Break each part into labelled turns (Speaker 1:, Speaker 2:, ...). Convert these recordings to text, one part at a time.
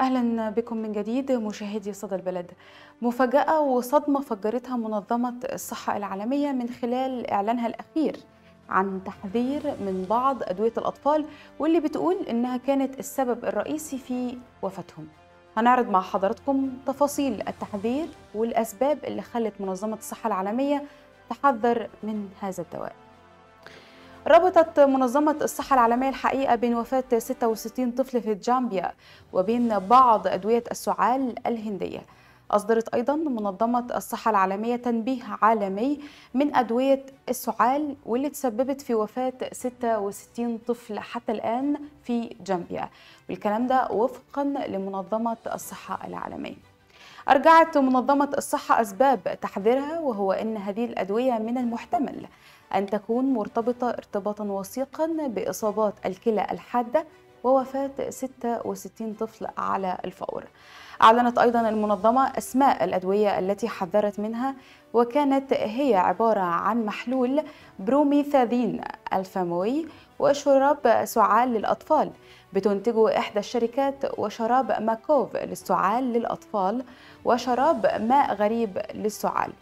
Speaker 1: أهلا بكم من جديد مشاهدي صدى البلد. مفاجأة وصدمة فجرتها منظمة الصحة العالمية من خلال إعلانها الأخير عن تحذير من بعض أدوية الأطفال واللي بتقول إنها كانت السبب الرئيسي في وفاتهم. هنعرض مع حضراتكم تفاصيل التحذير والأسباب اللي خلت منظمة الصحة العالمية تحذر من هذا الدواء. ربطت منظمة الصحة العالمية الحقيقة بين وفاة 66 طفل في جامبيا وبين بعض أدوية السعال الهندية. أصدرت أيضا منظمة الصحة العالمية تنبيه عالمي من أدوية السعال واللي تسببت في وفاة 66 طفل حتى الآن في جامبيا. والكلام ده وفقا لمنظمة الصحة العالمية. أرجعت منظمة الصحة أسباب تحذيرها وهو أن هذه الأدوية من المحتمل أن تكون مرتبطة ارتباطا وثيقا بإصابات الكلى الحادة ووفاة 66 طفل على الفور. أعلنت أيضا المنظمة أسماء الأدوية التي حذرت منها وكانت هي عبارة عن محلول بروميثادين الفموي وشراب سعال للأطفال. بتنتجه إحدى الشركات وشراب ماكوف للسعال للأطفال وشراب ماء غريب للسعال.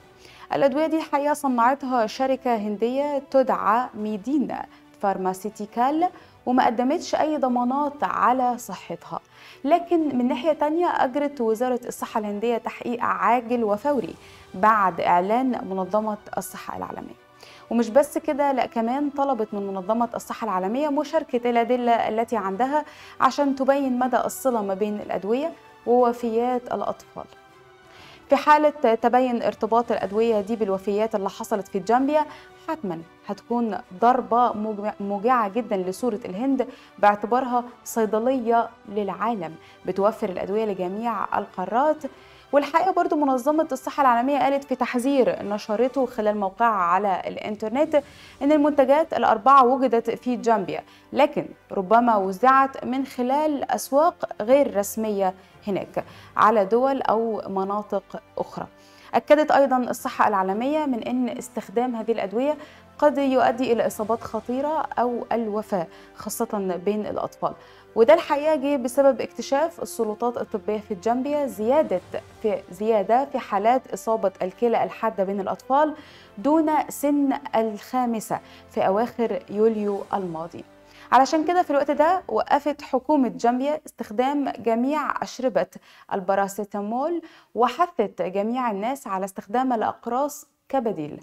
Speaker 1: الأدوية دي الحقيقة صنعتها شركة هندية تدعى ميدينا فارماسيتيكال وما قدمتش أي ضمانات على صحتها. لكن من ناحية تانية أجرت وزارة الصحة الهندية تحقيق عاجل وفوري بعد إعلان منظمة الصحة العالمية. ومش بس كده لا كمان طلبت من منظمة الصحة العالمية مشاركة الأدلة التي عندها عشان تبين مدى الصلة ما بين الأدوية ووفيات الأطفال. في حالة تبين ارتباط الأدوية دي بالوفيات اللي حصلت في جامبيا حتما هتكون ضربة موجعة جدا لصورة الهند باعتبارها صيدلية للعالم. بتوفر الأدوية لجميع القارات. والحقيقة برضو منظمة الصحة العالمية قالت في تحذير نشرته خلال موقعها على الإنترنت إن المنتجات الأربعة وجدت في جامبيا لكن ربما وزعت من خلال أسواق غير رسمية هناك على دول أو مناطق أخرى. أكدت أيضا الصحة العالمية من أن استخدام هذه الأدوية قد يؤدي إلى إصابات خطيرة أو الوفاة خاصة بين الأطفال. وده الحقيقة جه بسبب اكتشاف السلطات الطبية في جامبيا زيادة في زيادة في حالات إصابة الكلى الحادة بين الأطفال دون سن الخامسة في أواخر يوليو الماضي. علشان كده في الوقت ده وقفت حكومة جامبيا استخدام جميع أشربة الباراسيتامول وحثت جميع الناس على استخدام الأقراص كبديل.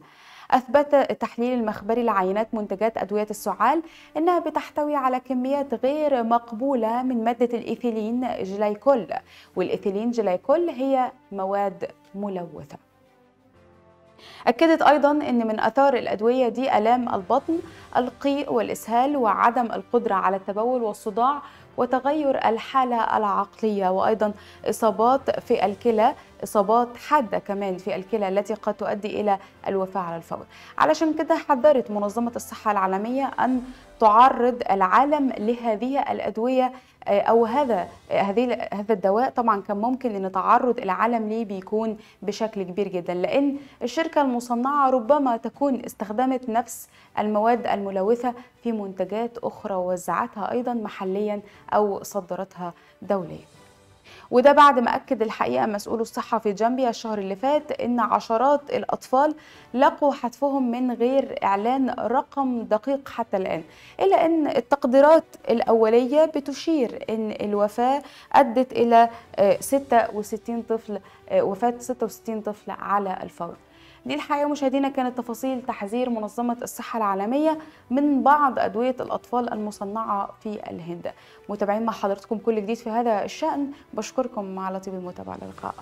Speaker 1: أثبت التحليل المخبري لعينات منتجات أدوية السعال أنها بتحتوي على كميات غير مقبولة من مادة الإيثيلين جلايكول والإيثيلين جلايكول هي مواد ملوثة. أكدت أيضا أن من أثار الأدوية دي آلام البطن القيء والإسهال وعدم القدرة على التبول والصداع وتغير الحالة العقلية وأيضا إصابات في الكلى إصابات حادة كمان في الكلى التي قد تؤدي إلى الوفاة على الفور. علشان كده حذرت منظمة الصحة العالمية أن تعرض العالم لهذه الأدوية آه، أو هذا آه، هذه هذا الدواء. طبعا كان ممكن ان تعرض العالم ليه بيكون بشكل كبير جدا لأن الشركة المصنعة ربما تكون استخدمت نفس المواد الملوثة في منتجات أخرى ووزعتها أيضا محليا أو صدرتها دوليا. وده بعد ما أكد الحقيقة مسؤول الصحة في جامبيا الشهر اللي فات إن عشرات الأطفال لقوا حتفهم من غير إعلان رقم دقيق حتى الآن إلا أن التقديرات الأولية بتشير أن الوفاة أدت إلى 66 طفل وفاة 66 طفل على الفور. دي الحقيقة. مشاهدينا كانت تفاصيل تحذير منظمة الصحة العالمية من بعض أدوية الأطفال المصنعة في الهند. متابعين مع حضراتكم كل جديد في هذا الشأن. بشكركم على طيب المتابعة. اللقاء.